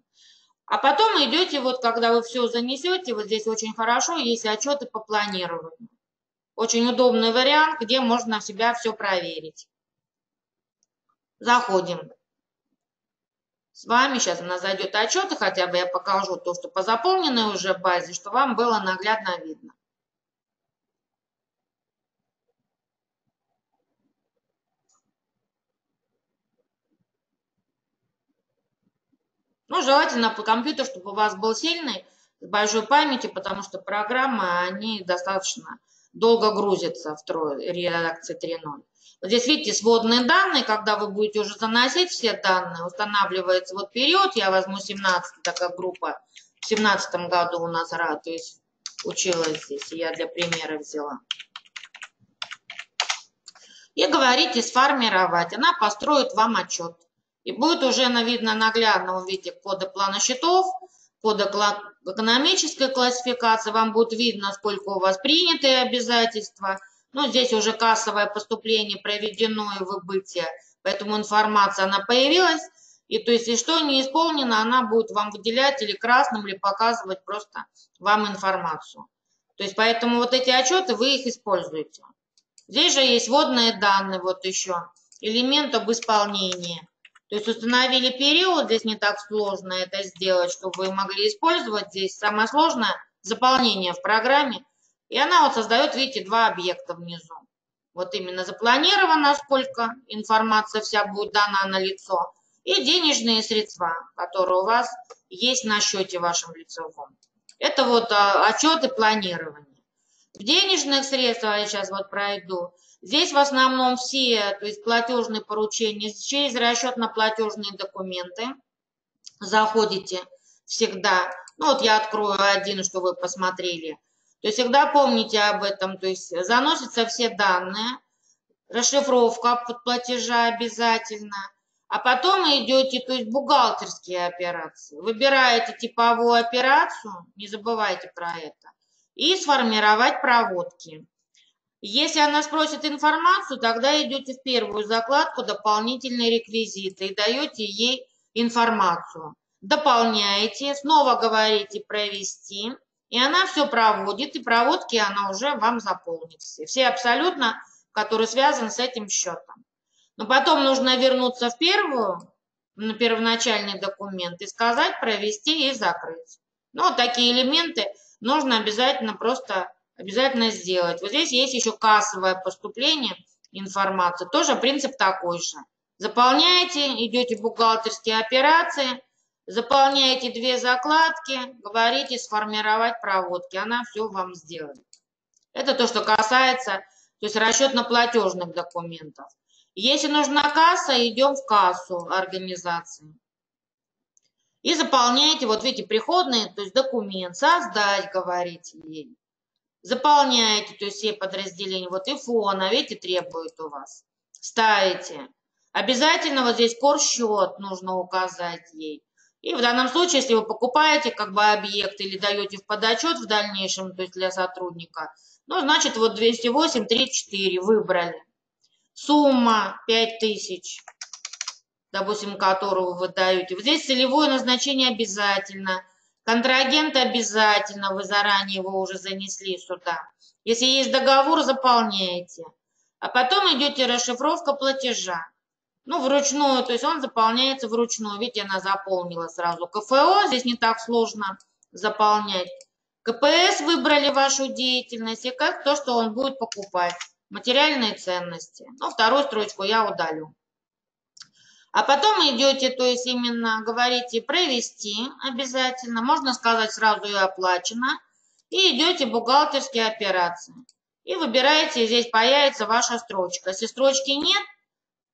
А потом идете, вот когда вы все занесете, вот здесь очень хорошо, есть отчеты по планированию. Очень удобный вариант, где можно себя все проверить. Заходим. С вами сейчас у нас зайдет отчеты, хотя бы я покажу то, что по заполненной уже базе, что вам было наглядно видно. Ну, желательно по компьютеру, чтобы у вас был сильный, с большой памятью, потому что программы, они достаточно долго грузятся в редакции 3.0. Вот здесь видите сводные данные, когда вы будете уже заносить все данные, устанавливается вот период, я возьму 17, такая группа, в 17 году у нас, то есть училась здесь, я для примера взяла. И говорите сформировать, она построит вам отчет. И будет уже видно наглядно увидите коды плана счетов, коды экономической классификации. Вам будет видно, сколько у вас принятые обязательства. Ну, здесь уже кассовое поступление проведено и выбытие. Поэтому информация, она появилась. И то есть, если что не исполнено, она будет вам выделять или красным, или показывать просто вам информацию. То есть, поэтому вот эти отчеты, вы их используете. Здесь же есть вводные данные, вот еще, элемент об исполнении. То есть установили период, здесь не так сложно это сделать, чтобы вы могли использовать. Здесь самое сложное заполнение в программе. И она вот создает, видите, два объекта внизу. Вот именно запланировано, сколько информация вся будет дана на лицо. И денежные средства, которые у вас есть на счете вашем лицевом. Это вот а, отчеты планирования. В денежных средствах, я сейчас вот пройду, Здесь в основном все, то есть платежные поручения через расчетно-платежные документы заходите всегда. Ну вот я открою один, что вы посмотрели. То есть всегда помните об этом, то есть заносятся все данные, расшифровка под платежа обязательно, а потом идете, то есть бухгалтерские операции. Выбираете типовую операцию, не забывайте про это, и сформировать проводки. Если она спросит информацию, тогда идете в первую закладку «Дополнительные реквизиты» и даете ей информацию. Дополняете, снова говорите «Провести», и она все проводит, и проводки она уже вам заполнит. Все, все абсолютно, которые связаны с этим счетом. Но потом нужно вернуться в первую, на первоначальный документ и сказать «Провести» и «Закрыть». Ну, вот такие элементы нужно обязательно просто обязательно сделать. Вот здесь есть еще кассовое поступление информации. Тоже принцип такой же. Заполняете, идете в бухгалтерские операции, заполняете две закладки, говорите сформировать проводки. Она все вам сделает. Это то, что касается то есть расчетно-платежных документов. Если нужна касса, идем в кассу организации. И заполняете, вот видите, приходные, то есть документ, создать, говорите ей заполняете, то есть все подразделения, вот и фона, видите, требует у вас. Ставите. Обязательно вот здесь счет нужно указать ей. И в данном случае, если вы покупаете как бы объект или даете в подотчет в дальнейшем, то есть для сотрудника, ну, значит, вот 208, 34 выбрали. Сумма 5000, допустим, которую вы даете. Вот здесь целевое назначение обязательно. Контрагент обязательно, вы заранее его уже занесли сюда. Если есть договор, заполняете. А потом идете расшифровка платежа. Ну, вручную, то есть он заполняется вручную. Видите, она заполнила сразу. КФО здесь не так сложно заполнять. КПС выбрали вашу деятельность и как то, что он будет покупать. Материальные ценности. Ну, вторую строчку я удалю. А потом идете, то есть именно говорите провести обязательно, можно сказать сразу и оплачено, и идете бухгалтерские операции. И выбираете, здесь появится ваша строчка. Если строчки нет,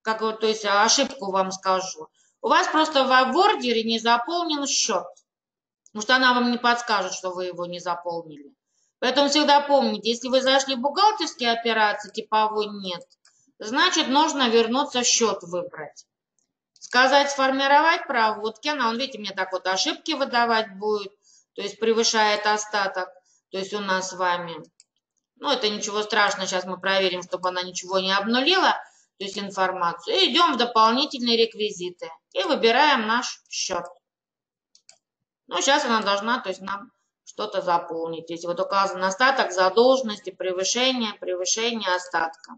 как вот, то есть ошибку вам скажу, у вас просто в ордере не заполнен счет. Потому что она вам не подскажет, что вы его не заполнили. Поэтому всегда помните, если вы зашли в бухгалтерские операции, типовой нет, значит нужно вернуться счет выбрать. Сказать сформировать проводки, она, он, видите, мне так вот ошибки выдавать будет, то есть превышает остаток, то есть у нас с вами. Ну, это ничего страшного, сейчас мы проверим, чтобы она ничего не обнулила, то есть информацию. И идем в дополнительные реквизиты и выбираем наш счет. Ну, сейчас она должна, то есть нам что-то заполнить. Если вот указан остаток задолженности, превышение, превышение остатка.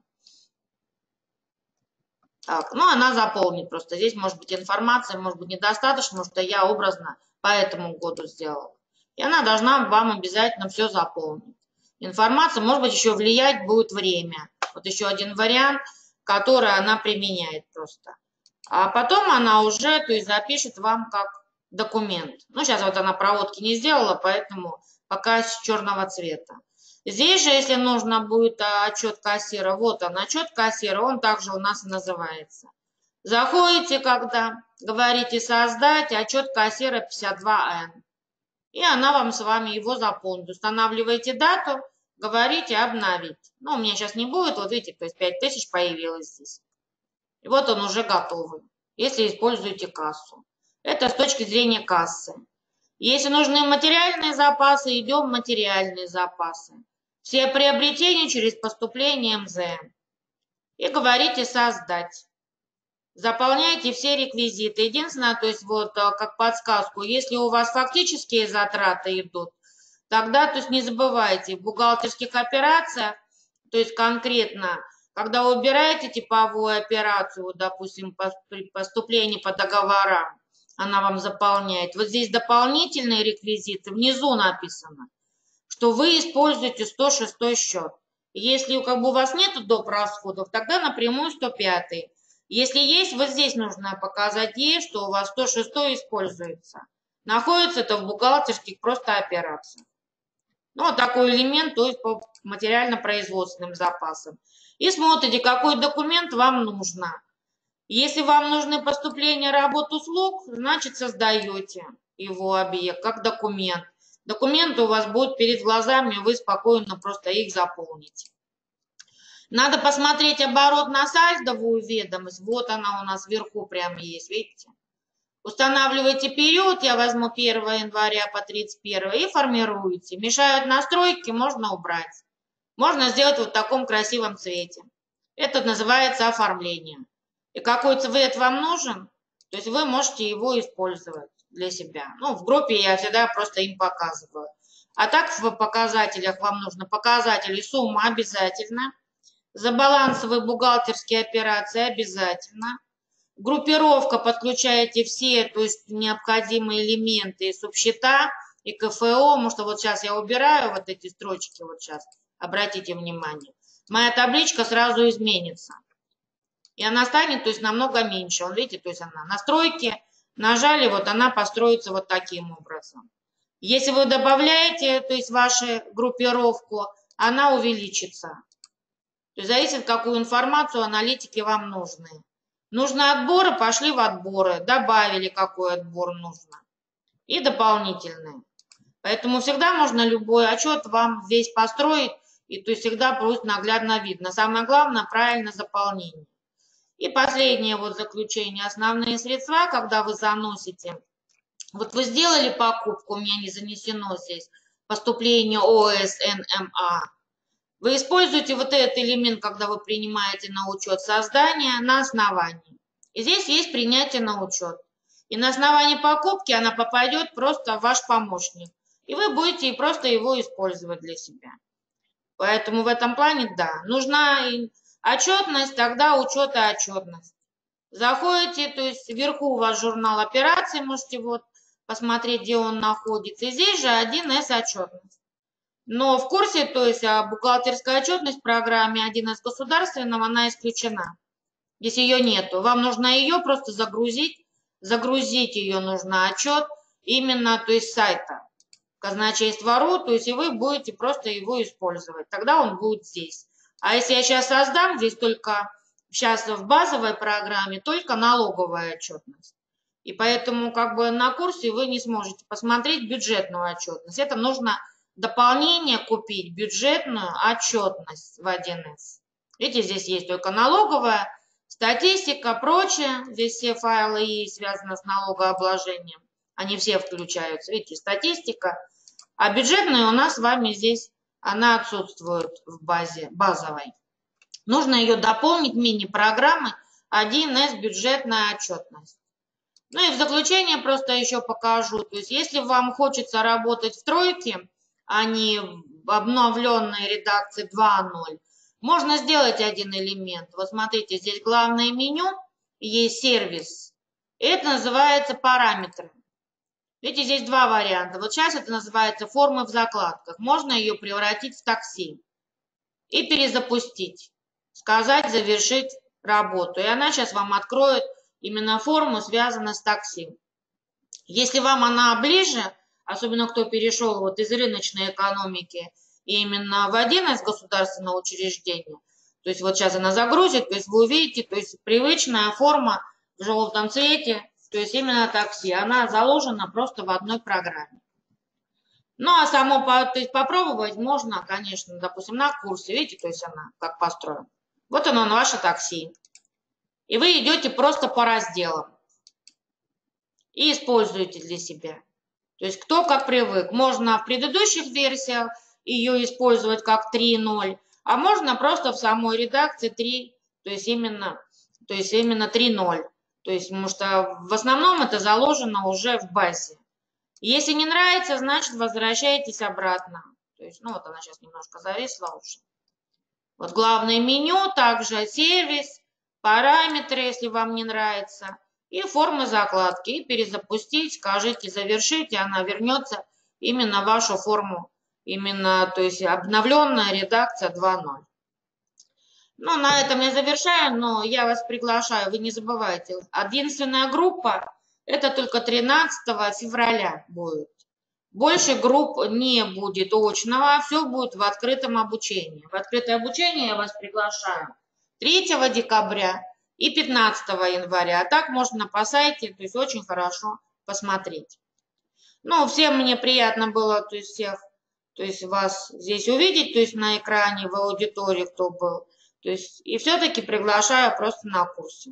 Так, ну, она заполнит просто. Здесь может быть информация, может быть недостаточно, может, что я образно по этому году сделала. И она должна вам обязательно все заполнить. Информация, может быть, еще влиять будет время. Вот еще один вариант, который она применяет просто. А потом она уже, то есть, запишет вам как документ. Ну, сейчас вот она проводки не сделала, поэтому пока с черного цвета. Здесь же, если нужно будет а, отчет кассира, вот он, отчет кассира, он также у нас называется. Заходите, когда говорите создать отчет кассира 52Н. И она вам с вами его заполнит. Устанавливаете дату, говорите обновить. Ну, у меня сейчас не будет, вот видите, то есть 5000 появилось здесь. И вот он уже готовый, если используете кассу. Это с точки зрения кассы. Если нужны материальные запасы, идем материальные запасы все приобретения через поступление МЗ. И говорите «создать». Заполняйте все реквизиты. Единственное, то есть вот а, как подсказку, если у вас фактические затраты идут, тогда то есть не забывайте, в бухгалтерских операциях, то есть конкретно, когда вы убираете типовую операцию, допустим, при поступлении по договорам, она вам заполняет. Вот здесь дополнительные реквизиты, внизу написано что вы используете 106 счет. Если как бы у вас нет доп. расходов, тогда напрямую 105. Если есть, вот здесь нужно показать ей, что у вас 106 используется. Находится это в бухгалтерских просто операциях. Ну, вот такой элемент, то есть по материально-производственным запасам. И смотрите, какой документ вам нужно. Если вам нужны поступления работ услуг, значит создаете его объект как документ. Документы у вас будут перед глазами, вы спокойно просто их заполните. Надо посмотреть оборот на сальдовую ведомость. Вот она у нас вверху прямо есть, видите? Устанавливаете период, я возьму 1 января по 31 и формируете. Мешают настройки, можно убрать. можно сделать вот в таком красивом цвете. Это называется оформление. И какой цвет вам нужен, то есть вы можете его использовать для себя. Ну, в группе я всегда просто им показываю. А так в показателях вам нужно показатели сумма обязательно, за балансовые бухгалтерские операции обязательно, группировка подключаете все, то есть необходимые элементы субсчета и КФО, потому что вот сейчас я убираю вот эти строчки, вот сейчас, обратите внимание. Моя табличка сразу изменится. И она станет, то есть намного меньше. Он, видите, то есть она настройки, нажали, вот она построится вот таким образом. Если вы добавляете, то есть вашу группировку, она увеличится. То есть зависит, какую информацию аналитики вам нужны. Нужны отборы, пошли в отборы, добавили, какой отбор нужно. И дополнительные. Поэтому всегда можно любой отчет вам весь построить, и то есть всегда будет наглядно видно. Самое главное, правильно заполнение. И последнее вот заключение. Основные средства, когда вы заносите. Вот вы сделали покупку, у меня не занесено здесь, поступление ОСНМА. Вы используете вот этот элемент, когда вы принимаете на учет создания на основании. И здесь есть принятие на учет. И на основании покупки она попадет просто в ваш помощник. И вы будете просто его использовать для себя. Поэтому в этом плане, да, нужна отчетность, тогда учет и отчетность. Заходите, то есть вверху у вас журнал операций, можете вот посмотреть, где он находится. И здесь же 1С отчетность. Но в курсе, то есть а бухгалтерская отчетность в программе 1С государственного, она исключена. Здесь ее нету. Вам нужно ее просто загрузить. Загрузить ее нужно отчет именно, то есть сайта казначейства.ру, то есть и вы будете просто его использовать. Тогда он будет здесь. А если я сейчас создам, здесь только сейчас в базовой программе только налоговая отчетность. И поэтому как бы на курсе вы не сможете посмотреть бюджетную отчетность. Это нужно дополнение купить бюджетную отчетность в 1С. Видите, здесь есть только налоговая, статистика, прочее. Здесь все файлы есть, связаны с налогообложением. Они все включаются. Видите, статистика. А бюджетная у нас с вами здесь, она отсутствует в базе базовой. Нужно ее дополнить мини-программы 1С бюджетная отчетность. Ну и в заключение просто еще покажу. То есть если вам хочется работать в тройке, а не в обновленной редакции 2.0, можно сделать один элемент. Вот смотрите, здесь главное меню, есть сервис. Это называется параметры. Видите, здесь два варианта. Вот сейчас это называется формы в закладках. Можно ее превратить в такси и перезапустить. Сказать, завершить работу. И она сейчас вам откроет именно форму, связанную с такси. Если вам она ближе, особенно кто перешел вот из рыночной экономики именно в один из государственного учреждения, то есть вот сейчас она загрузит, то есть вы увидите, то есть привычная форма в желтом цвете, то есть именно такси, она заложена просто в одной программе. Ну, а само то есть попробовать можно, конечно, допустим, на курсе, видите, то есть она как построена. Вот оно, ваше такси. И вы идете просто по разделам и используете для себя. То есть кто как привык. Можно в предыдущих версиях ее использовать как 3.0, а можно просто в самой редакции 3, то есть именно, то есть именно 3.0. То есть, потому что в основном это заложено уже в базе. Если не нравится, значит возвращайтесь обратно. То есть, ну вот она сейчас немножко зависла уже. Вот главное меню, также сервис, параметры, если вам не нравится – и формы закладки, и перезапустить, скажите завершить, и она вернется именно в вашу форму, именно, то есть обновленная редакция 2.0. Ну, на этом я завершаю, но я вас приглашаю, вы не забывайте, единственная группа, это только 13 февраля будет. Больше групп не будет очного, все будет в открытом обучении. В открытое обучение я вас приглашаю 3 декабря и 15 января. А так можно по сайте, то есть очень хорошо посмотреть. Ну, всем мне приятно было, то есть всех, то есть вас здесь увидеть, то есть на экране, в аудитории, кто был. То есть и все-таки приглашаю просто на курсе.